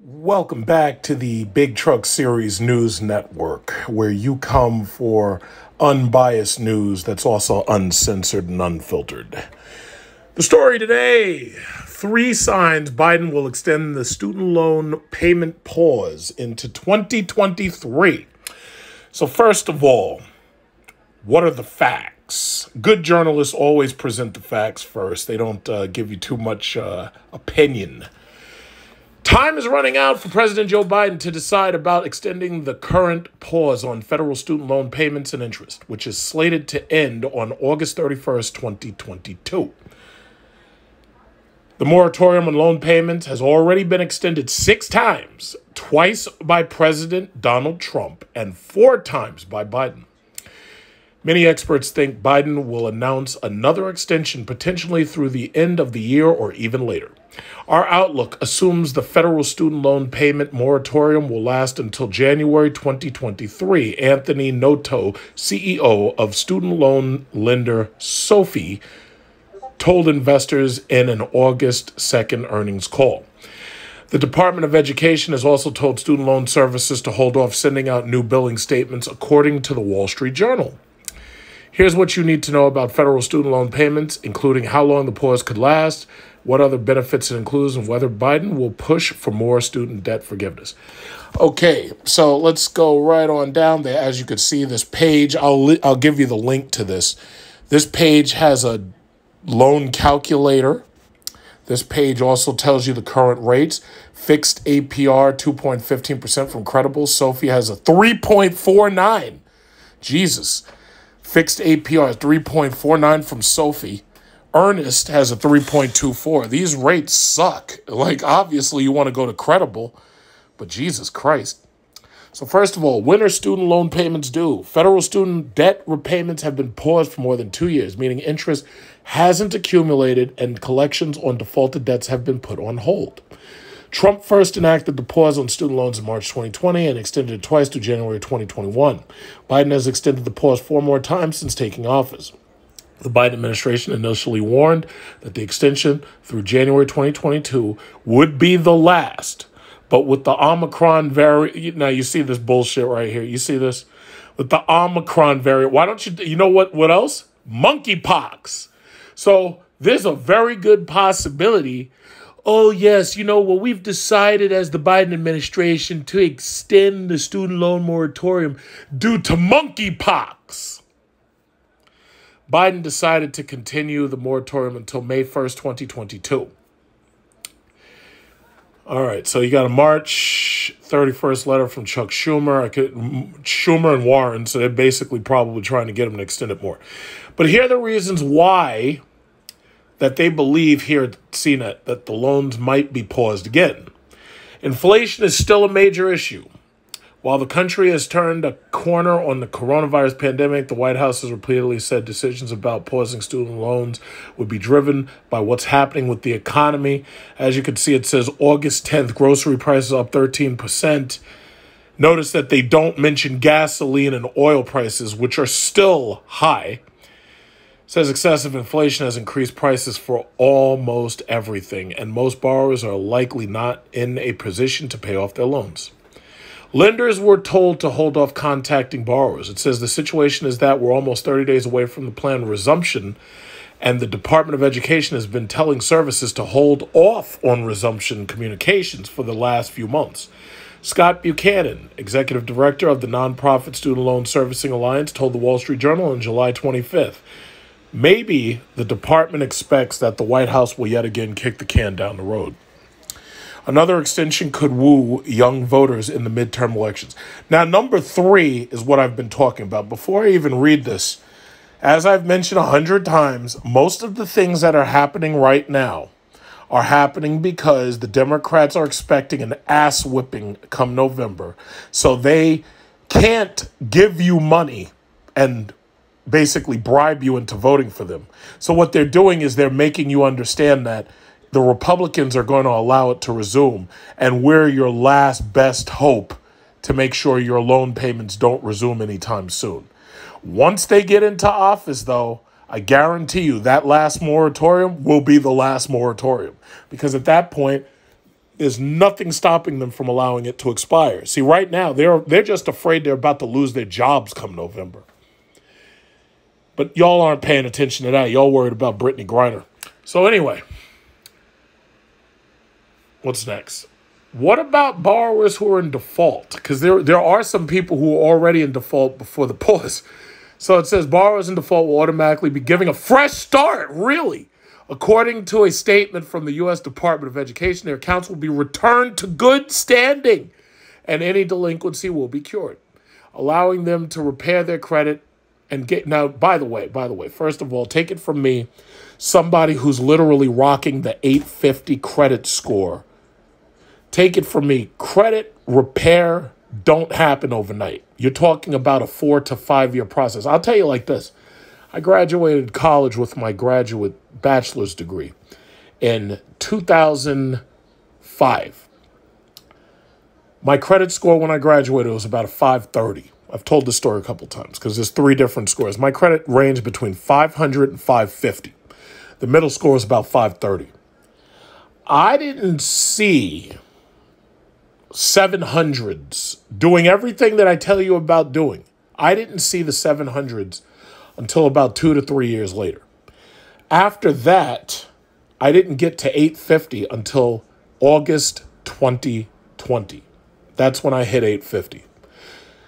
Welcome back to the Big Truck Series News Network, where you come for unbiased news that's also uncensored and unfiltered. The story today three signs Biden will extend the student loan payment pause into 2023. So, first of all, what are the facts? Good journalists always present the facts first, they don't uh, give you too much uh, opinion. Time is running out for President Joe Biden to decide about extending the current pause on federal student loan payments and interest, which is slated to end on August 31st, 2022. The moratorium on loan payments has already been extended six times, twice by President Donald Trump and four times by Biden. Many experts think Biden will announce another extension potentially through the end of the year or even later. Our outlook assumes the federal student loan payment moratorium will last until January 2023. Anthony Noto, CEO of student loan lender SoFi, told investors in an August 2nd earnings call. The Department of Education has also told student loan services to hold off sending out new billing statements, according to the Wall Street Journal. Here's what you need to know about federal student loan payments, including how long the pause could last, what other benefits it includes, and whether Biden will push for more student debt forgiveness. Okay, so let's go right on down there. As you can see, this page, I'll, I'll give you the link to this. This page has a loan calculator. This page also tells you the current rates. Fixed APR 2.15% from Credible. SoFi has a 3.49. Jesus. Fixed APR 3.49 from SoFi. Earnest has a 3.24. These rates suck. Like, obviously, you want to go to Credible, but Jesus Christ. So, first of all, when are student loan payments due? Federal student debt repayments have been paused for more than two years, meaning interest hasn't accumulated and collections on defaulted debts have been put on hold. Trump first enacted the pause on student loans in March 2020 and extended it twice to January 2021. Biden has extended the pause four more times since taking office. The Biden administration initially warned that the extension through January 2022 would be the last. But with the Omicron variant, now you see this bullshit right here. You see this? With the Omicron variant, why don't you, you know what, what else? Monkeypox. So there's a very good possibility oh, yes, you know, well, we've decided as the Biden administration to extend the student loan moratorium due to monkeypox. Biden decided to continue the moratorium until May 1st, 2022. All right, so you got a March 31st letter from Chuck Schumer. I could Schumer and Warren, so they're basically probably trying to get him to extend it more. But here are the reasons why that they believe here at CNET that the loans might be paused again. Inflation is still a major issue. While the country has turned a corner on the coronavirus pandemic, the White House has repeatedly said decisions about pausing student loans would be driven by what's happening with the economy. As you can see, it says August 10th, grocery prices up 13%. Notice that they don't mention gasoline and oil prices, which are still high says excessive inflation has increased prices for almost everything, and most borrowers are likely not in a position to pay off their loans. Lenders were told to hold off contacting borrowers. It says the situation is that we're almost 30 days away from the planned resumption, and the Department of Education has been telling services to hold off on resumption communications for the last few months. Scott Buchanan, executive director of the nonprofit Student Loan Servicing Alliance, told the Wall Street Journal on July 25th Maybe the department expects that the White House will yet again kick the can down the road. Another extension could woo young voters in the midterm elections. Now, number three is what I've been talking about. Before I even read this, as I've mentioned a hundred times, most of the things that are happening right now are happening because the Democrats are expecting an ass whipping come November. So they can't give you money and basically bribe you into voting for them. So what they're doing is they're making you understand that the Republicans are going to allow it to resume, and we're your last best hope to make sure your loan payments don't resume anytime soon. Once they get into office, though, I guarantee you that last moratorium will be the last moratorium because at that point, There's nothing stopping them from allowing it to expire. See, right now they're they're just afraid they're about to lose their jobs come November. But y'all aren't paying attention to that. Y'all worried about Brittney Griner. So anyway, what's next? What about borrowers who are in default? Because there there are some people who are already in default before the pause. So it says borrowers in default will automatically be giving a fresh start. Really? According to a statement from the U.S. Department of Education, their accounts will be returned to good standing and any delinquency will be cured, allowing them to repair their credit and get. Now, by the way, by the way, first of all, take it from me, somebody who's literally rocking the 850 credit score. Take it from me, credit repair don't happen overnight. You're talking about a four to five year process. I'll tell you like this I graduated college with my graduate bachelor's degree in 2005. My credit score when I graduated was about a 530. I've told this story a couple times because there's three different scores. My credit ranged between 500 and 550. The middle score was about 530. I didn't see 700s doing everything that I tell you about doing. I didn't see the 700s until about two to three years later. After that, I didn't get to 850 until August 2020. That's when I hit 850.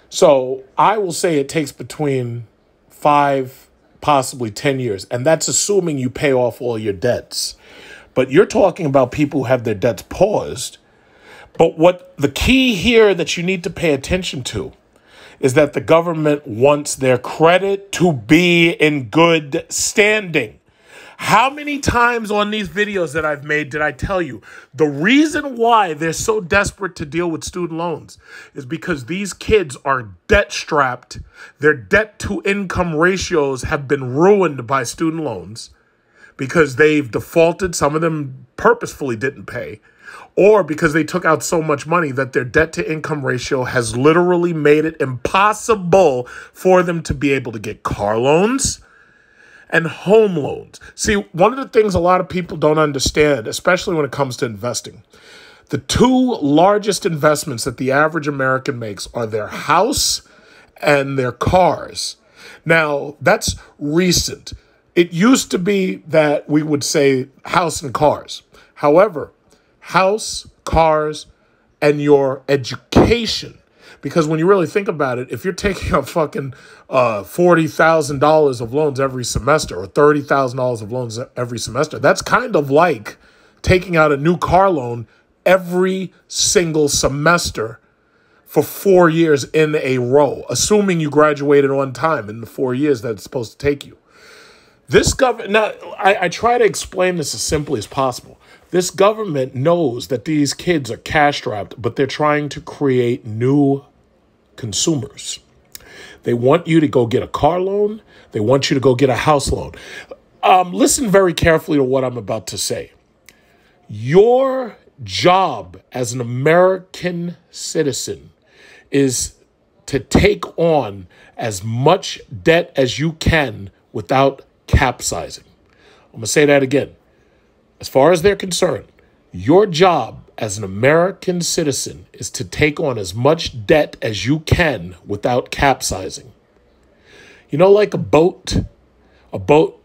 So I will say it takes between five, possibly 10 years. And that's assuming you pay off all your debts. But you're talking about people who have their debts paused. But what the key here that you need to pay attention to is that the government wants their credit to be in good standing. How many times on these videos that I've made did I tell you the reason why they're so desperate to deal with student loans is because these kids are debt strapped. Their debt to income ratios have been ruined by student loans because they've defaulted. Some of them purposefully didn't pay or because they took out so much money that their debt to income ratio has literally made it impossible for them to be able to get car loans and home loans. See, one of the things a lot of people don't understand, especially when it comes to investing, the two largest investments that the average American makes are their house and their cars. Now, that's recent. It used to be that we would say house and cars. However, house, cars, and your education. Because when you really think about it, if you're taking out fucking uh, $40,000 of loans every semester or $30,000 of loans every semester, that's kind of like taking out a new car loan every single semester for four years in a row, assuming you graduated on time in the four years that it's supposed to take you. This government, now, I, I try to explain this as simply as possible. This government knows that these kids are cash strapped, but they're trying to create new consumers. They want you to go get a car loan. They want you to go get a house loan. Um, listen very carefully to what I'm about to say. Your job as an American citizen is to take on as much debt as you can without capsizing. I'm going to say that again as far as they're concerned, your job as an American citizen is to take on as much debt as you can without capsizing. You know, like a boat, a boat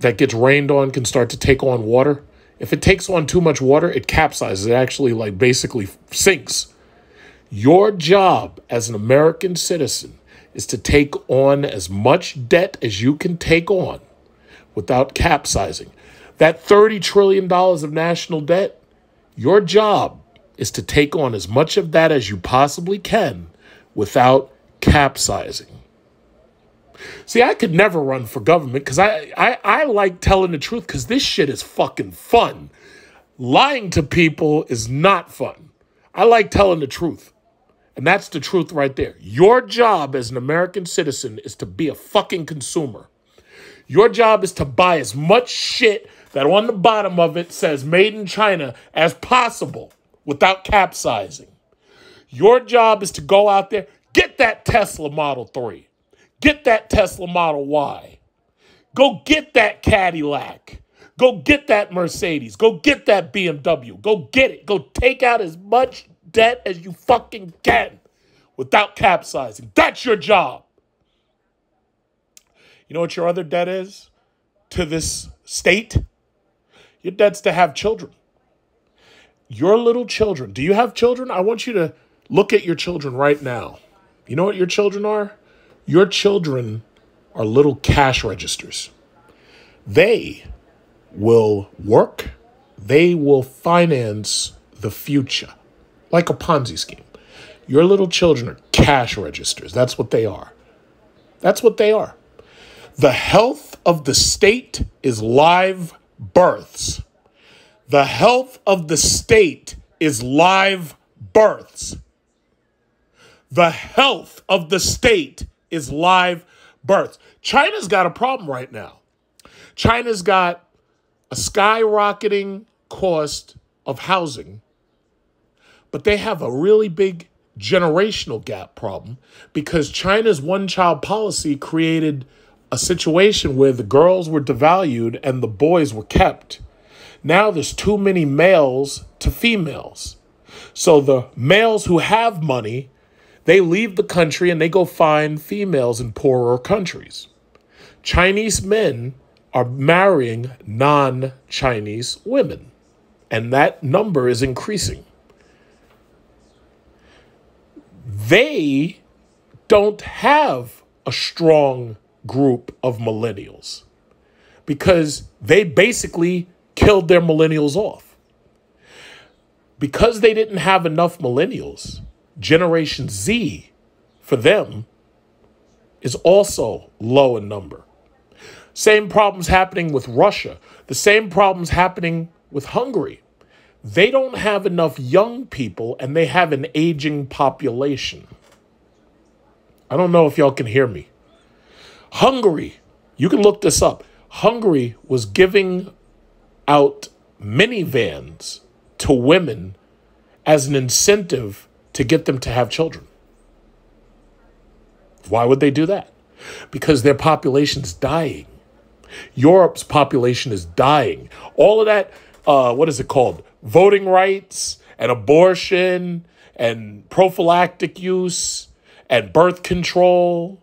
that gets rained on can start to take on water. If it takes on too much water, it capsizes. It actually, like, basically sinks. Your job as an American citizen is to take on as much debt as you can take on without capsizing. That $30 trillion of national debt, your job is to take on as much of that as you possibly can without capsizing. See, I could never run for government because I, I, I like telling the truth because this shit is fucking fun. Lying to people is not fun. I like telling the truth. And that's the truth right there. Your job as an American citizen is to be a fucking consumer. Your job is to buy as much shit that on the bottom of it says made in China as possible without capsizing. Your job is to go out there, get that Tesla Model 3, get that Tesla Model Y, go get that Cadillac, Go get that Mercedes. Go get that BMW. Go get it. Go take out as much debt as you fucking can without capsizing. That's your job. You know what your other debt is to this state? Your debt's to have children. Your little children. Do you have children? I want you to look at your children right now. You know what your children are? Your children are little cash registers. They will work, they will finance the future like a Ponzi scheme. Your little children are cash registers. That's what they are. That's what they are. The health of the state is live births. The health of the state is live births. The health of the state is live births. China's got a problem right now. China's got a skyrocketing cost of housing, but they have a really big generational gap problem because China's one child policy created a situation where the girls were devalued and the boys were kept. Now there's too many males to females. So the males who have money, they leave the country and they go find females in poorer countries. Chinese men are marrying non Chinese women, and that number is increasing. They don't have a strong group of millennials because they basically killed their millennials off. Because they didn't have enough millennials, Generation Z for them is also low in number. Same problems happening with Russia. The same problems happening with Hungary. They don't have enough young people and they have an aging population. I don't know if y'all can hear me. Hungary, you can look this up. Hungary was giving out minivans to women as an incentive to get them to have children. Why would they do that? Because their population's dying. Europe's population is dying. All of that, uh, what is it called? Voting rights and abortion and prophylactic use and birth control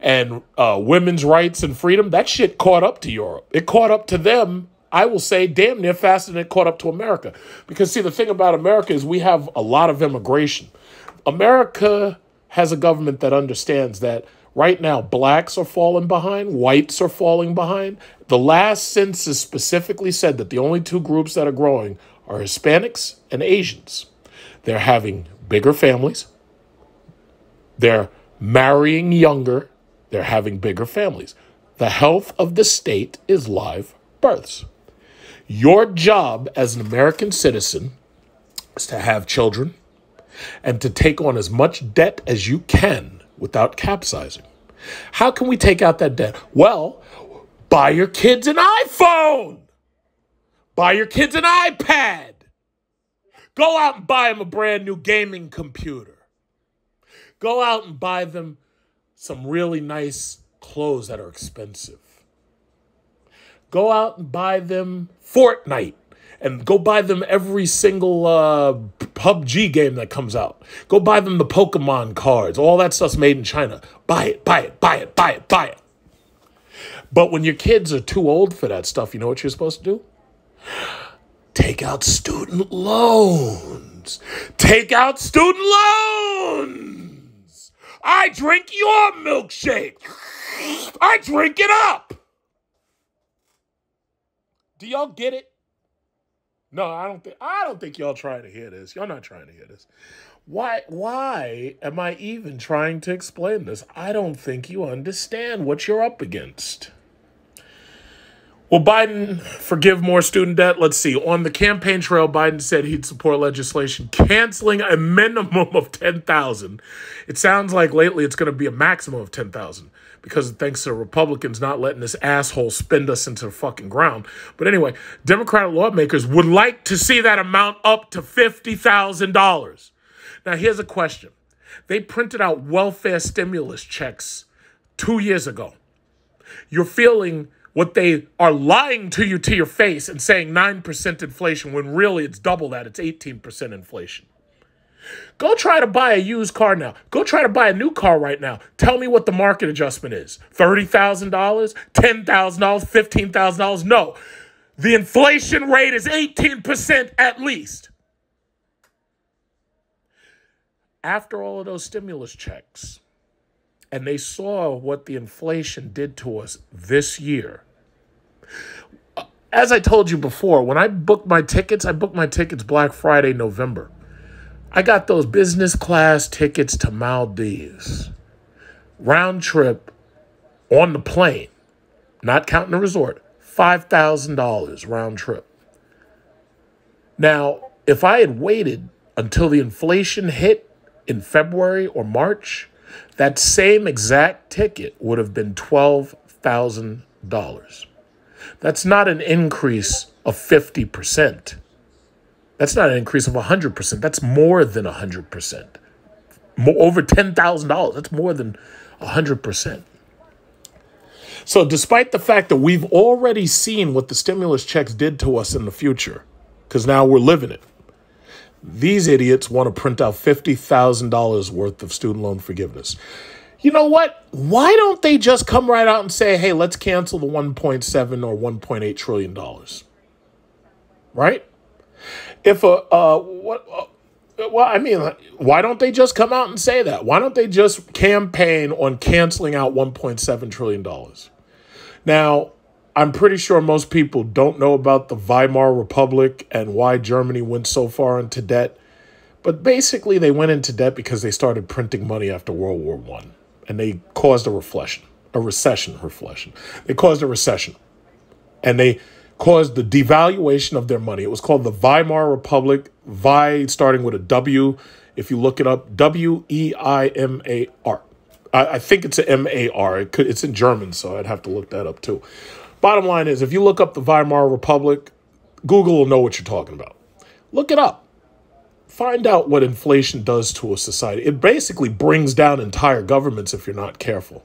and uh, women's rights and freedom, that shit caught up to Europe. It caught up to them, I will say, damn near faster than it caught up to America. Because, see, the thing about America is we have a lot of immigration. America has a government that understands that Right now, blacks are falling behind, whites are falling behind. The last census specifically said that the only two groups that are growing are Hispanics and Asians. They're having bigger families, they're marrying younger, they're having bigger families. The health of the state is live births. Your job as an American citizen is to have children and to take on as much debt as you can without capsizing. How can we take out that debt? Well, buy your kids an iPhone. Buy your kids an iPad. Go out and buy them a brand new gaming computer. Go out and buy them some really nice clothes that are expensive. Go out and buy them Fortnite and go buy them every single uh, PUBG game that comes out. Go buy them the Pokemon cards. All that stuff's made in China. Buy it, buy it, buy it, buy it, buy it. But when your kids are too old for that stuff, you know what you're supposed to do? Take out student loans. Take out student loans. I drink your milkshake. I drink it up. Do y'all get it? No, I don't think I don't think y'all trying to hear this. Y'all not trying to hear this. Why why am I even trying to explain this? I don't think you understand what you're up against. Will Biden forgive more student debt? Let's see. On the campaign trail, Biden said he'd support legislation canceling a minimum of 10,000. It sounds like lately it's going to be a maximum of 10,000 because thanks to Republicans not letting this asshole spend us into the fucking ground. But anyway, Democratic lawmakers would like to see that amount up to $50,000. Now, here's a question they printed out welfare stimulus checks two years ago. You're feeling what they are lying to you to your face and saying 9% inflation when really it's double that, it's 18% inflation. Go try to buy a used car now. Go try to buy a new car right now. Tell me what the market adjustment is $30,000, $10,000, $15,000. No, the inflation rate is 18% at least. After all of those stimulus checks, and they saw what the inflation did to us this year. As I told you before, when I booked my tickets, I booked my tickets Black Friday, November. I got those business class tickets to Maldives. Round trip on the plane, not counting the resort, $5,000 round trip. Now, if I had waited until the inflation hit in February or March, that same exact ticket would have been $12,000. That's not an increase of 50%. That's not an increase of 100%. That's more than 100%. More, over $10,000. That's more than 100%. So, despite the fact that we've already seen what the stimulus checks did to us in the future, because now we're living it, these idiots want to print out $50,000 worth of student loan forgiveness. You know what? Why don't they just come right out and say, hey, let's cancel the 1.7 or 1.8 trillion dollars? Right? If a, uh, what, uh, well, I mean, why don't they just come out and say that? Why don't they just campaign on canceling out $1.7 trillion? Now, I'm pretty sure most people don't know about the Weimar Republic and why Germany went so far into debt. But basically, they went into debt because they started printing money after World War One, and they caused a recession, a recession, reflection. They caused a recession, and they caused the devaluation of their money. It was called the Weimar Republic. Vi starting with a W. If you look it up, W E I M A R. I think it's a M A R. It could, it's in German, so I'd have to look that up too. Bottom line is, if you look up the Weimar Republic, Google will know what you're talking about. Look it up. Find out what inflation does to a society. It basically brings down entire governments if you're not careful.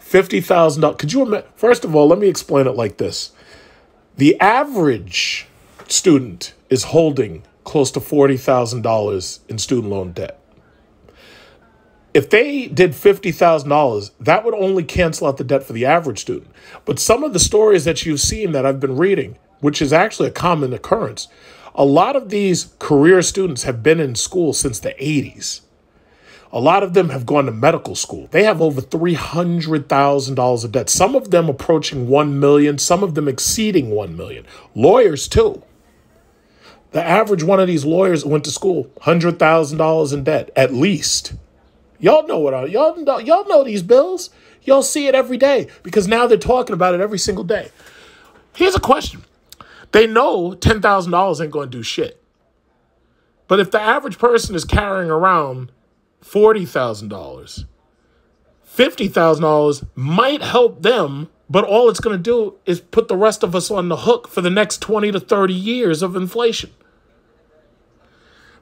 $50,000. Could you imagine? First of all, let me explain it like this the average student is holding close to $40,000 in student loan debt if they did $50,000, that would only cancel out the debt for the average student. But some of the stories that you've seen that I've been reading, which is actually a common occurrence, a lot of these career students have been in school since the 80s. A lot of them have gone to medical school. They have over $300,000 of debt. Some of them approaching 1 million, some of them exceeding 1 million. Lawyers too. The average one of these lawyers went to school, $100,000 in debt at least. Y'all know what I y'all know y'all know these bills. Y'all see it every day because now they're talking about it every single day. Here's a question. They know $10,000 ain't going to do shit. But if the average person is carrying around $40,000, $50,000 might help them, but all it's going to do is put the rest of us on the hook for the next 20 to 30 years of inflation.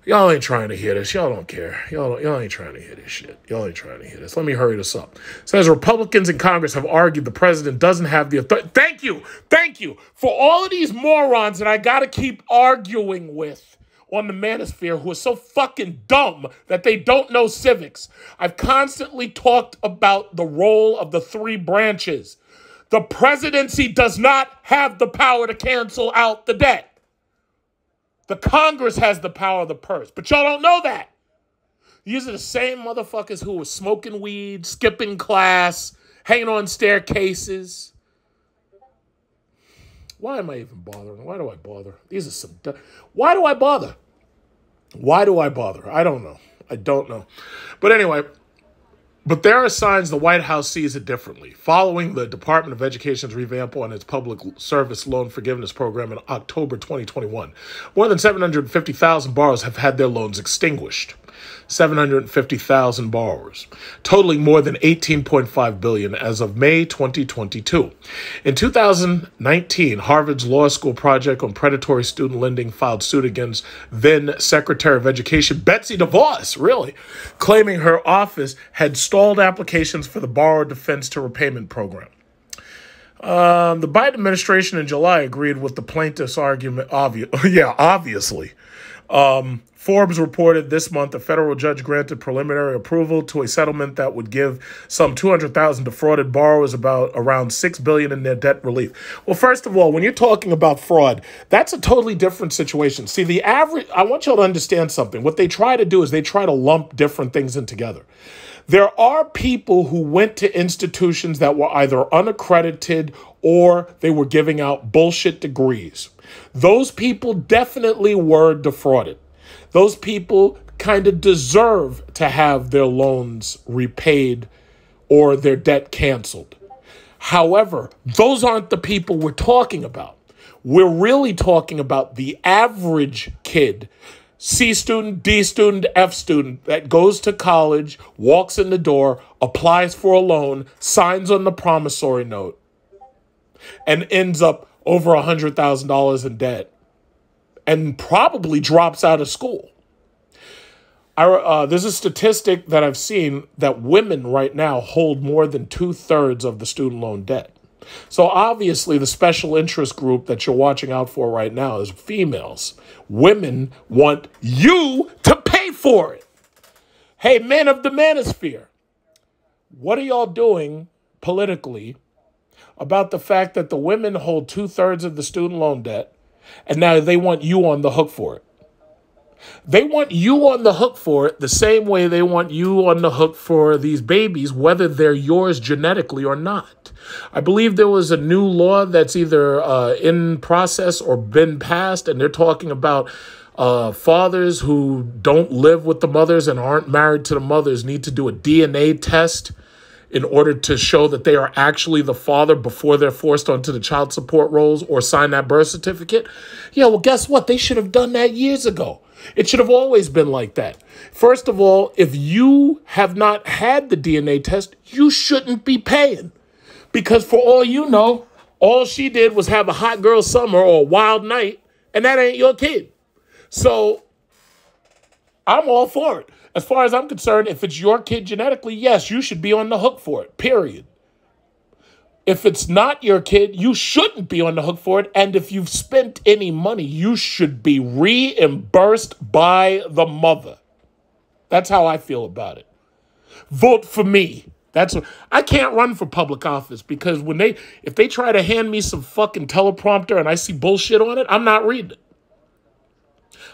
Y'all ain't trying to hear this. Y'all don't care. Y'all, y'all ain't trying to hear this shit. Y'all ain't trying to hear this. Let me hurry this up. Says Republicans in Congress have argued the president doesn't have the authority. Thank you. Thank you for all of these morons that I got to keep arguing with on the manosphere who are so fucking dumb that they don't know civics. I've constantly talked about the role of the three branches. The presidency does not have the power to cancel out the debt. The Congress has the power of the purse, but y'all don't know that. These are the same motherfuckers who were smoking weed, skipping class, hanging on staircases. Why am I even bothering? Why do I bother? These are some. Why do I bother? Why do I bother? I don't know. I don't know. But anyway, but there are signs the White House sees it differently. Following the Department of Education's revamp on its public service loan forgiveness program in October 2021, more than 750,000 borrowers have had their loans extinguished. 750,000 borrowers, totaling more than 18.5 billion as of May 2022. In 2019, Harvard's Law School Project on Predatory Student Lending filed suit against then Secretary of Education Betsy DeVos, really, claiming her office had stalled applications for the Borrower Defense to Repayment Program. Um, the Biden administration in July agreed with the plaintiff's argument. Obvious, yeah, obviously. Um, Forbes reported this month a federal judge granted preliminary approval to a settlement that would give some 200,000 defrauded borrowers about around 6 billion in their debt relief. Well, first of all, when you're talking about fraud, that's a totally different situation. See, the average I want y'all to understand something. What they try to do is they try to lump different things in together. There are people who went to institutions that were either unaccredited or they were giving out bullshit degrees. Those people definitely were defrauded. Those people kind of deserve to have their loans repaid or their debt canceled. However, those aren't the people we're talking about. We're really talking about the average kid, C student, D student, F student that goes to college, walks in the door, applies for a loan, signs on the promissory note, and ends up over $100,000 in debt and probably drops out of school. I, uh, there's a statistic that I've seen that women right now hold more than two thirds of the student loan debt. So obviously, the special interest group that you're watching out for right now is females. Women want you to pay for it. Hey, men of the manosphere, what are y'all doing politically about the fact that the women hold two thirds of the student loan debt and now they want you on the hook for it. They want you on the hook for it the same way they want you on the hook for these babies, whether they're yours genetically or not. I believe there was a new law that's either uh, in process or been passed, and they're talking about uh, fathers who don't live with the mothers and aren't married to the mothers need to do a DNA test in order to show that they are actually the father before they're forced onto the child support rolls or sign that birth certificate. Yeah, well, guess what? They should have done that years ago. It should have always been like that. First of all, if you have not had the DNA test, you shouldn't be paying. Because for all you know, all she did was have a hot girl summer or a wild night, and that ain't your kid. So I'm all for it. As far as I'm concerned, if it's your kid genetically, yes, you should be on the hook for it, period. If it's not your kid, you shouldn't be on the hook for it. And if you've spent any money, you should be reimbursed by the mother. That's how I feel about it. Vote for me. That's what, I can't run for public office because when they if they try to hand me some fucking teleprompter and I see bullshit on it, I'm not reading it.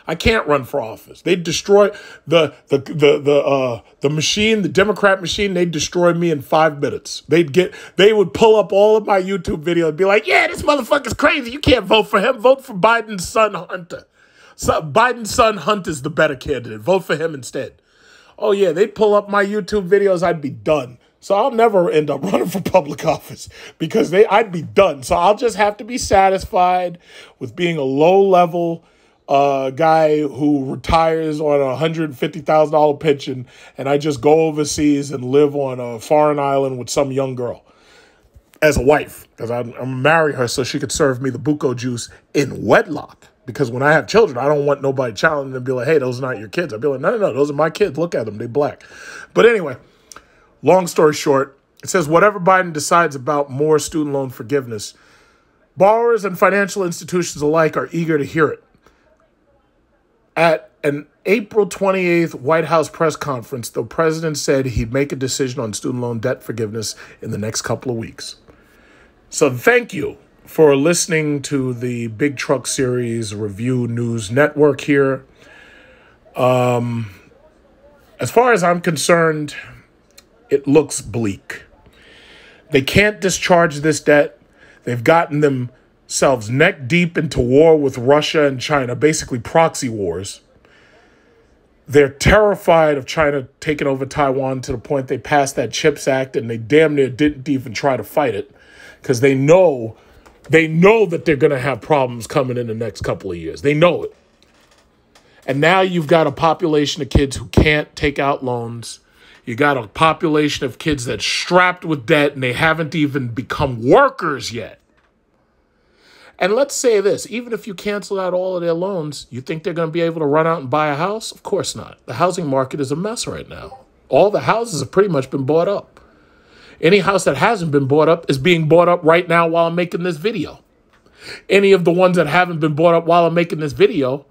I can't run for office. They destroy the the the the uh the machine, the Democrat machine. They destroy me in five minutes. They'd get they would pull up all of my YouTube videos and be like, "Yeah, this motherfucker's crazy. You can't vote for him. Vote for Biden's son Hunter. So Biden's son Hunter's the better candidate. Vote for him instead." Oh yeah, they'd pull up my YouTube videos. I'd be done. So I'll never end up running for public office because they I'd be done. So I'll just have to be satisfied with being a low level a guy who retires on a hundred fifty thousand dollar pension, and I just go overseas and live on a foreign island with some young girl as a wife because I'm, I'm marry her so she could serve me the buko juice in wedlock. Because when I have children, I don't want nobody challenging and be like, "Hey, those are not your kids." I'd be like, "No, no, no, those are my kids. Look at them; they black." But anyway, long story short, it says whatever Biden decides about more student loan forgiveness, borrowers and financial institutions alike are eager to hear it. At an April 28th White House press conference, the president said he'd make a decision on student loan debt forgiveness in the next couple of weeks. So thank you for listening to the Big Truck Series Review News Network here. Um, as far as I'm concerned, it looks bleak. They can't discharge this debt. They've gotten them themselves neck deep into war with Russia and China, basically proxy wars. They're terrified of China taking over Taiwan to the point they passed that CHIPS Act and they damn near didn't even try to fight it because they know they know that they're going to have problems coming in the next couple of years. They know it. And now you've got a population of kids who can't take out loans. You got a population of kids that's strapped with debt and they haven't even become workers yet. And let's say this even if you cancel out all of their loans, you think they're going to be able to run out and buy a house? Of course not. The housing market is a mess right now. All the houses have pretty much been bought up. Any house that hasn't been bought up is being bought up right now while I'm making this video. Any of the ones that haven't been bought up while I'm making this video,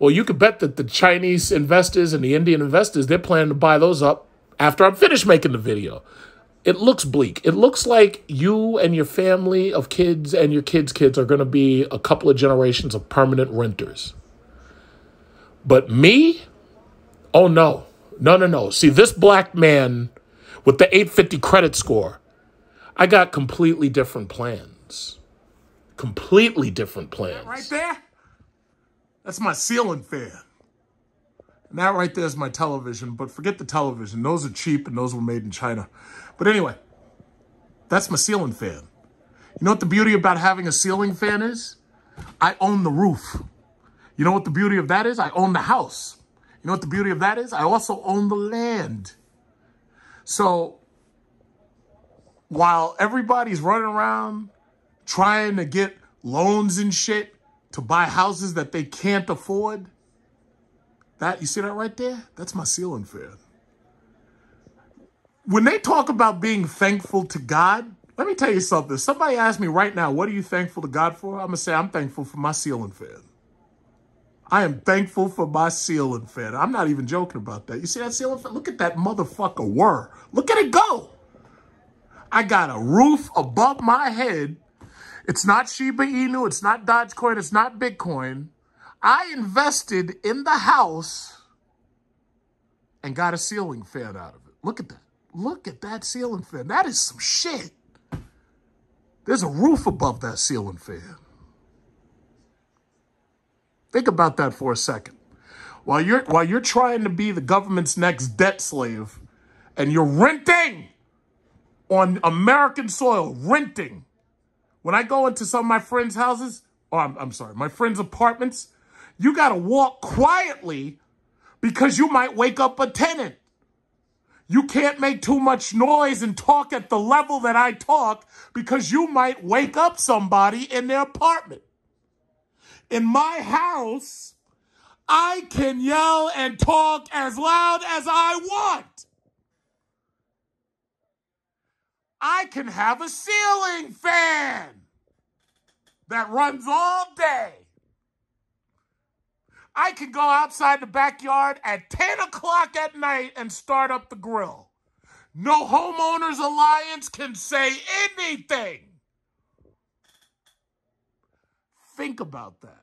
well, you could bet that the Chinese investors and the Indian investors, they're planning to buy those up after I'm finished making the video. It looks bleak. It looks like you and your family of kids and your kids' kids are going to be a couple of generations of permanent renters. But me? Oh, no. No, no, no. See, this black man with the 850 credit score, I got completely different plans. Completely different plans. Right there? That's my ceiling fan. And that right there is my television, but forget the television. Those are cheap and those were made in China. But anyway, that's my ceiling fan. You know what the beauty about having a ceiling fan is? I own the roof. You know what the beauty of that is? I own the house. You know what the beauty of that is? I also own the land. So while everybody's running around trying to get loans and shit to buy houses that they can't afford, that you see that right there? That's my ceiling fan. When they talk about being thankful to God, let me tell you something. Somebody asked me right now, what are you thankful to God for? I'm going to say I'm thankful for my ceiling fan. I am thankful for my ceiling fan. I'm not even joking about that. You see that ceiling fan? Look at that motherfucker whir. Look at it go. I got a roof above my head. It's not Shiba Inu. It's not Dogecoin. It's not Bitcoin. I invested in the house and got a ceiling fan out of it. Look at that. Look at that ceiling fan. That is some shit. There's a roof above that ceiling fan. Think about that for a second. While you're while you're trying to be the government's next debt slave and you're renting on American soil, renting. When I go into some of my friends' houses, or I'm, I'm sorry, my friends' apartments, you got to walk quietly because you might wake up a tenant. You can't make too much noise and talk at the level that I talk because you might wake up somebody in their apartment in my house, I can yell and talk as loud as I want. I can have a ceiling fan that runs all day. I can go outside the backyard at 10 o'clock at night and start up the grill. No homeowners alliance can say anything. Think about that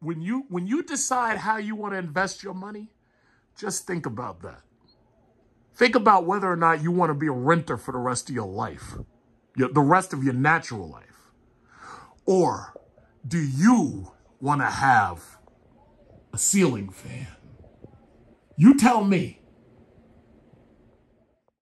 when you when you decide how you want to invest your money, just think about that. Think about whether or not you want to be a renter for the rest of your life, the rest of your natural life. Or do you want to have a ceiling fan? You tell me.